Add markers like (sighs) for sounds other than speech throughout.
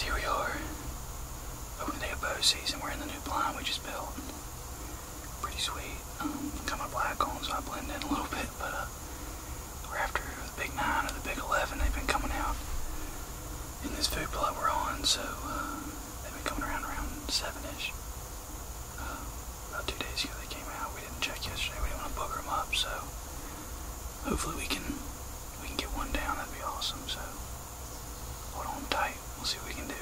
guys, here we are. Opening day of bow season. We're in the new blind we just built. Pretty sweet. Um, got my black on so I blend in a little bit, but uh, we're after the big 9 or the big 11. They've been coming out in this food plot we're on, so uh, they've been coming around around 7-ish. Uh, about two days ago they came out. We didn't check yesterday. We didn't want to booger them up, so hopefully we can we can get one down. That'd be awesome. So hold on tight. We'll see what we can do.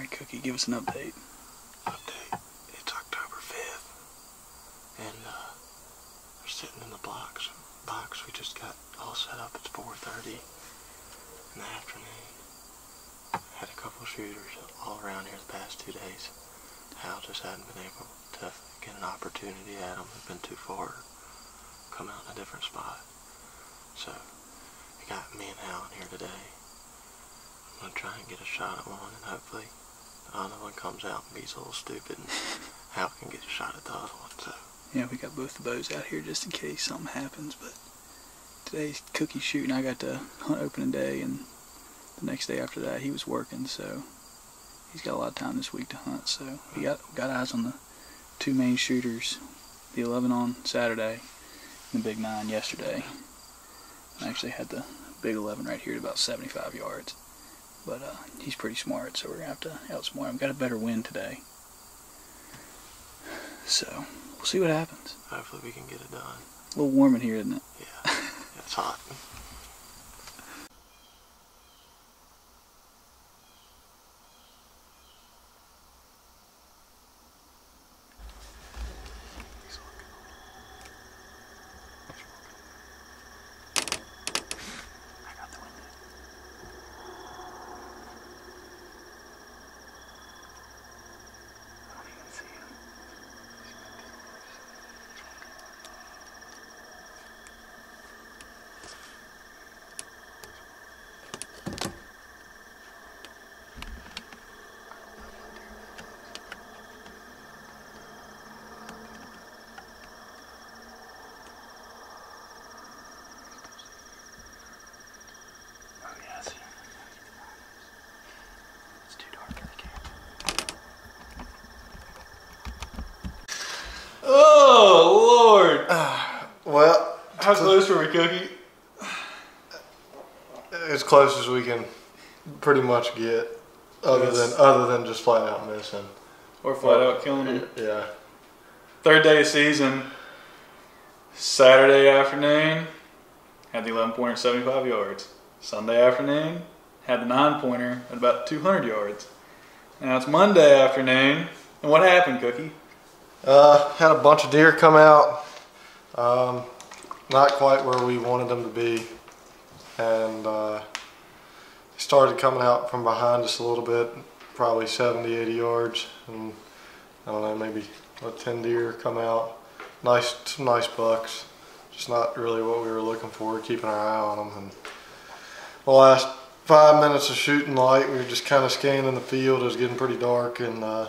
Right, Cookie, give us an update. Update. It's October 5th. And, uh, we're sitting in the box. Box we just got all set up. It's 4.30 in the afternoon. Had a couple shooters all around here the past two days. Hal just hadn't been able to get an opportunity at them. They've been too far. Come out in a different spot. So, we got me and Hal in here today. I'm gonna try and get a shot at one and hopefully Ah, other one comes out and beats a little stupid and (laughs) Hal can get a shot at the other one. So Yeah, we got both the bows out here just in case something happens, but today's Cookie shooting. I got to hunt opening day, and the next day after that he was working, so he's got a lot of time this week to hunt. So we got got eyes on the two main shooters, the 11 on Saturday, and the big nine yesterday. I actually had the big 11 right here at about 75 yards. But uh, he's pretty smart, so we're going to have to outsmart him. Got a better wind today. So, we'll see what happens. hopefully we can get it done. A little warm in here, isn't it? Yeah, it's hot. (laughs) Oh, yeah, I see him. It's too dark for the camera. Oh, Lord! Well, How close were we, Cookie? as close as we can pretty much get, other Yes. than other than just flat out missing. Or flat out killing him. Yeah. Third day of season, Saturday afternoon, had the 11 pointer at 75 yards. Sunday afternoon, had the 9 pointer at about 200 yards. Now it's Monday afternoon, and what happened, Cookie? Uh, had a bunch of deer come out. Um, not quite where we wanted them to be. And uh, started coming out from behind us a little bit, probably 70, 80 yards. And I don't know, maybe what, 10 deer come out. Nice, some nice bucks. Just not really what we were looking for, keeping our eye on them. And the last five minutes of shooting light, we were just kind of scanning the field. It was getting pretty dark and uh,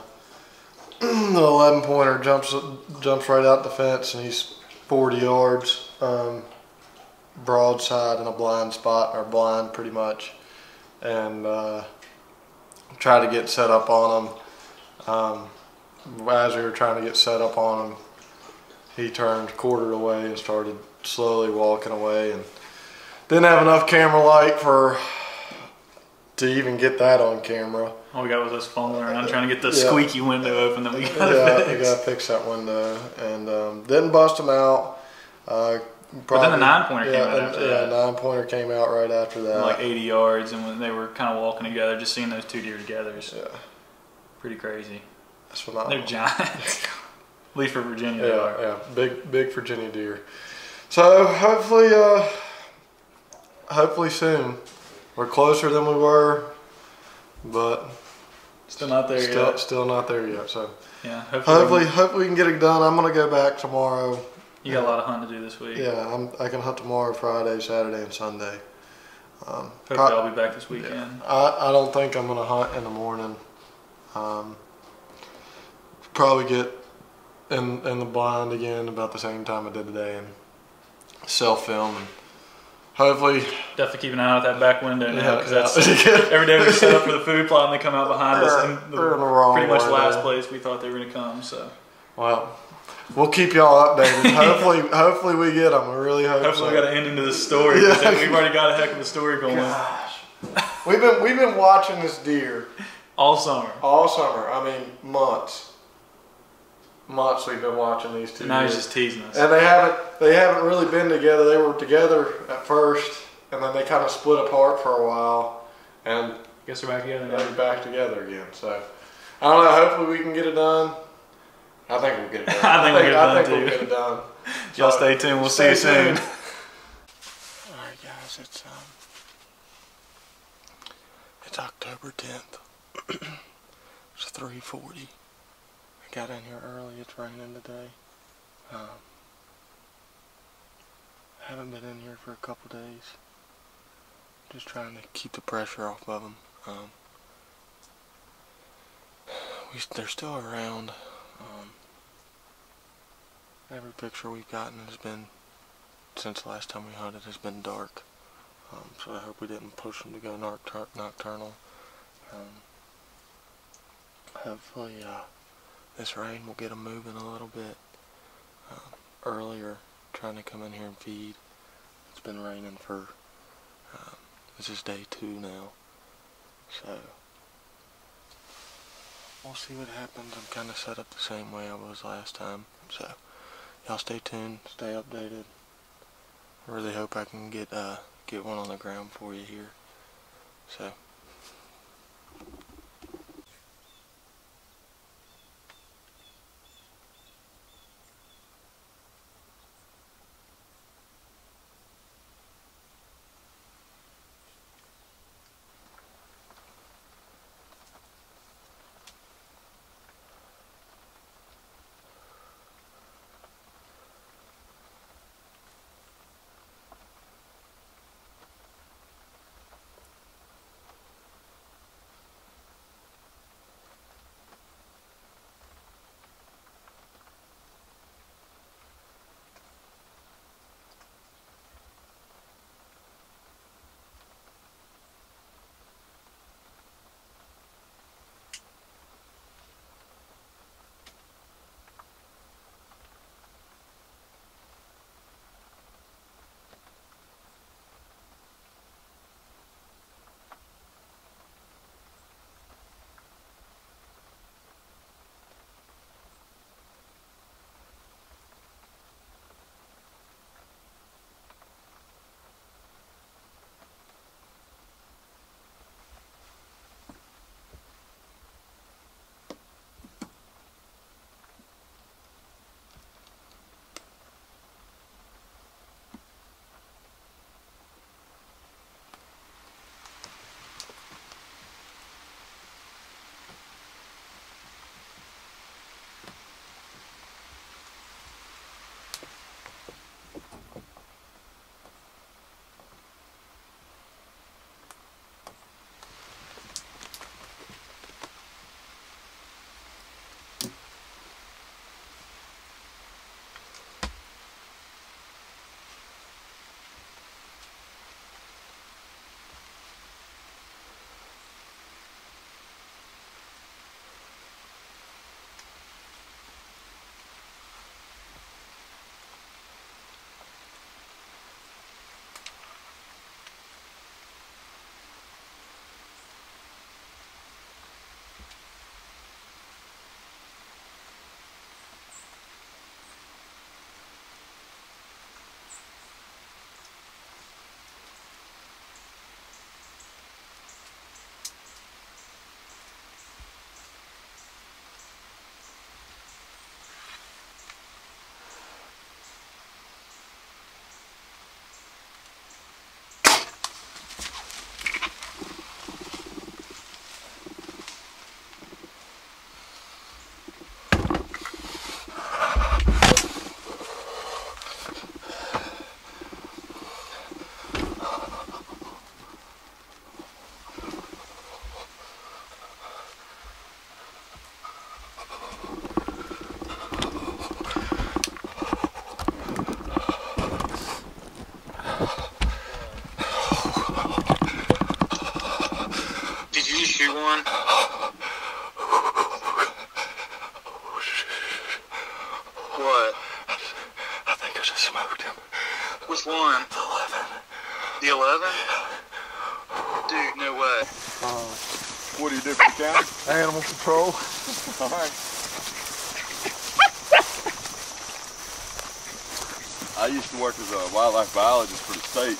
(clears throat) the 11 pointer jumps jumps right out the fence and he's 40 yards um, broadside in a blind spot or blind pretty much and uh, try to get set up on him um, as we were trying to get set up on him he turned quartered away and started slowly walking away and didn't have enough camera light for to even get that on camera All we got was us fumbling around trying to get the Yeah. squeaky window open that we got yeah, to we gotta fix that window, and um, didn't bust them out. Uh, But then the nine pointer yeah, came out and- after yeah, that. nine pointer came out right after that. like 80 yards, and when they were kind of walking together, just seeing those two deer together is yeah, pretty crazy. that's what I. They're giants. (laughs) At least for Virginia, they yeah, are. yeah, big, big Virginia deer. So hopefully, uh, hopefully soon. We're closer than we were, but Still not there still, yet. still not there yet. So Yeah, hopefully. hopefully, hopefully we can get it done. I'm gonna go back tomorrow. You got a lot of hunting to do this week. Yeah, I'm, I can hunt tomorrow, Friday, Saturday, and Sunday. Um, Hopefully, pro- I'll be back this weekend. I, I don't think I'm gonna hunt in the morning. Um, probably get in in the blind again about the same time I did today and self film and hopefully Definitely keep an eye out that back window now, Yeah, because yeah. that's (laughs) every day we set up for the food plot and they come out behind us, and the, the wrong pretty much last though. place we thought they were gonna come. So well we'll keep y'all updated. (laughs) hopefully hopefully we get them. I really hope hopefully so. we got an ending to this story. Yeah. We've already got a heck of a story going Gosh. we've been we've been watching this deer all summer. all summer. I mean months. Months we've been watching these two. And now he's just teasing us. And they haven't they haven't really been together. They were together at first, and then they kind of split apart for a while. And Guess they're back together they'll be now. back together again. So I don't know. Hopefully we can get it done. I think we'll get it (laughs) done. I think we'll get it I done, think we'll too. get it done. Y'all So, stay tuned. We'll see you stay soon. All right, guys. It's um, it's October tenth. (clears throat) it's three forty. I got in here early. It's raining today. Um, I haven't been in here for a couple days. Just trying to keep the pressure off of them. Um, we, they're still around. Um, every picture we've gotten has been since the last time we hunted has been dark. Um, so I hope we didn't push them to go noctur- nocturnal. Um, hopefully, uh, this rain will get them moving a little bit. Um, earlier, trying to come in here and feed. It's been raining for, um, this is day two now. So, we'll see what happens. I'm kind of set up the same way I was last time. So, y'all stay tuned, stay updated. I really hope I can get uh get one on the ground for you here. So Animal control. All right. I used to work as a wildlife biologist for the state,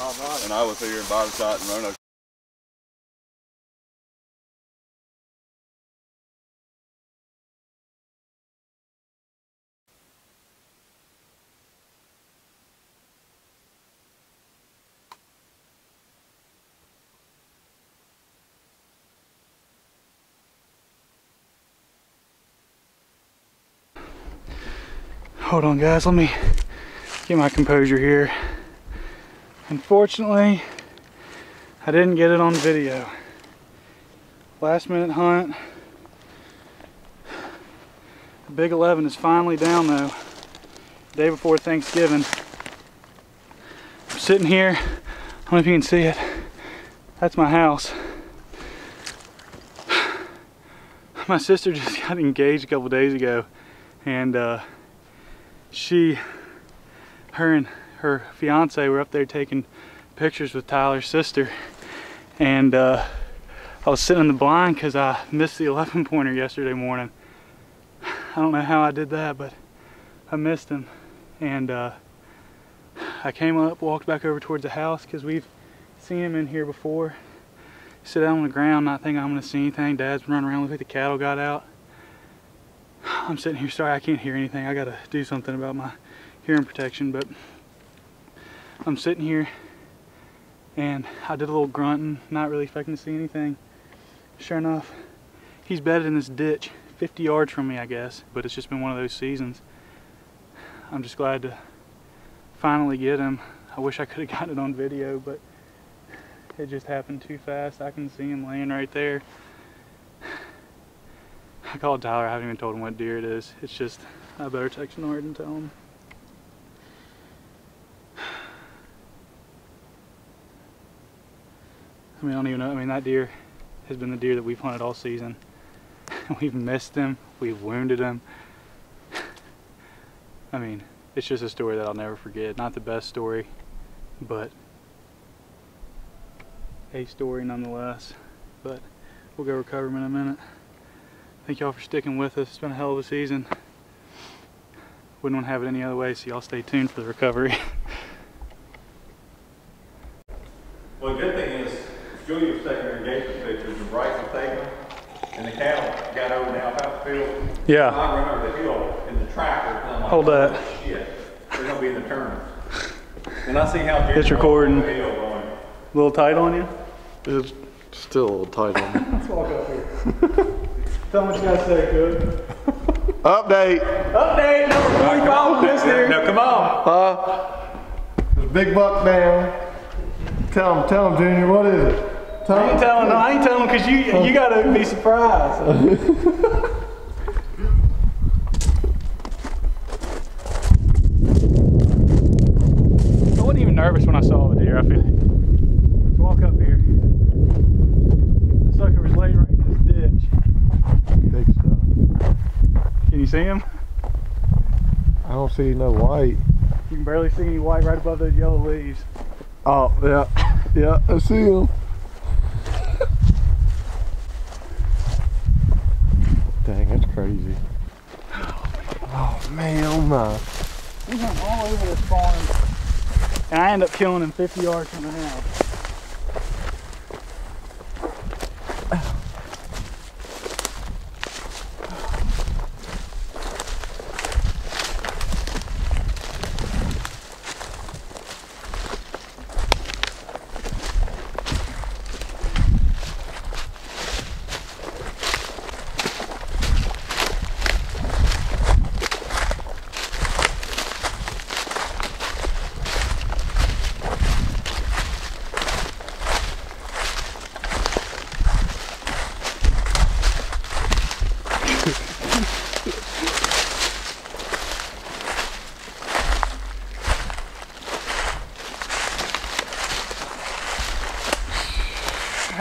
oh, All right. and I was here in Botetourt and Roanoke Hold on, guys. Let me get my composure here. Unfortunately, I didn't get it on video. Last minute hunt. The Big 11 is finally down though. Day before Thanksgiving. I'm sitting here. I don't know if you can see it. That's my house. (sighs) My sister just (laughs) got engaged a couple days ago and uh, she, her and her fiance were up there taking pictures with Tyler's sister and uh, I was sitting in the blind because I missed the (laughs) 11 pointer yesterday morning. I don't know how I did that, but I missed him. And uh, I came up, walked back over towards the house because we've seen him in here before. Sit down on the ground, not thinking I'm going to see anything. Dad's running around, look like the cattle got out. (sighs) I'm sitting here, sorry I can't hear anything. I got to do something about my hearing protection, but I'm sitting here and I did a little grunting, not really expecting to see anything. Sure enough, he's bedded in this ditch, 50 yards from me, I guess, but it's just been one of those seasons. I'm just glad to finally get him. I wish I could have (laughs) gotten it on video, but it just happened too fast. I can see him laying right there. I called Tyler, I haven't even told him what deer it is. It's just, I better text Nard and tell him. (sighs) I mean, I don't even know. I mean, that deer has been the deer that we've hunted all season. (laughs) we've missed him. We've wounded him. (sighs) I mean, it's just a story that I'll never forget. Not the best story, but a story nonetheless. But we'll go recover him in a minute. Thank y'all for sticking with us. It's been a hell of a season. Wouldn't want to have it any other way, so y'all stay tuned for the recovery. (laughs) Well, the good thing is, Julia was taking her engagement pictures and Bryce was taking them, and the cattle got over the alfalfa field. Yeah. I run over the hill in the tractor, like, Hold that. "Oh, Shit, they're gonna be in the turn. And I see how. It's recording. The going. A little tight on you? It's still a little tight on me. (laughs) Let's walk up here. (laughs) Tell them what you gotta say, good. (laughs) Update. Update number 45 on this here. Now, come on. Uh, there's big buck down. Tell him, tell him, Junior, what is it? Tell I ain't him. telling them, I ain't telling them because you, you gotta be surprised. (laughs) I wasn't even nervous when I saw the deer, I feel. Let's walk up here. The sucker was laying right in this ditch. Big stuff. Can you see him? I don't see no white. You can barely see any white right above those yellow leaves. Oh, yeah. Yeah, I see them. Dang, that's crazy. Oh, man, oh my. He went all over this farm. And I end up killing him 50 yards from the house.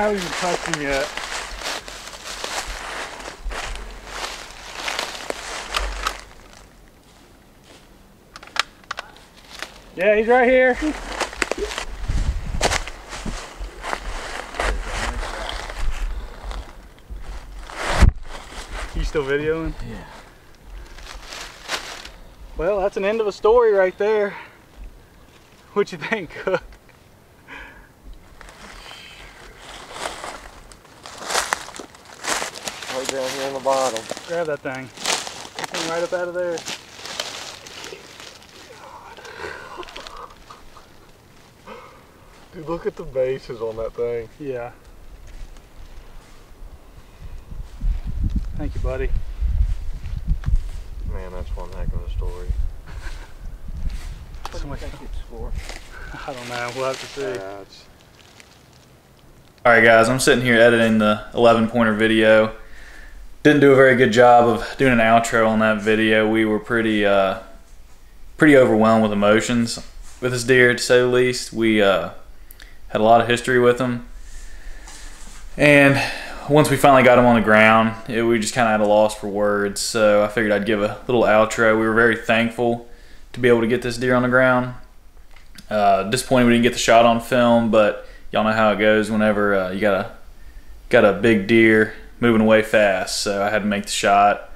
I haven't even touched him yet. Yeah, he's right here. You still videoing? Yeah. Well, that's an end of a story right there. What you think, Cook? Right down here on the bottom. Grab that thing. That thing right up out of there. Dude, look at the bases on that thing. Yeah. Thank you, buddy. Man, that's one heck of a story. so much. I don't know. We'll have to see. All right, guys, I'm sitting here editing the 11 pointer video. Didn't do a very good job of doing an outro on that video. We were pretty, uh, pretty overwhelmed with emotions with this deer, to say the least. We uh, had a lot of history with him, and once we finally got him on the ground, it, we just kind of had a loss for words. So I figured I'd give a little outro. We were very thankful to be able to get this deer on the ground. Uh, disappointed we didn't get the shot on film, but y'all know how it goes whenever uh, you got a got a big deer moving away fast. So I had to make the shot.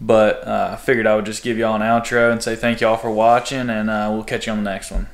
But uh, I figured I would just give y'all an outro and say thank y'all for watching, and uh, we'll catch you on the next one.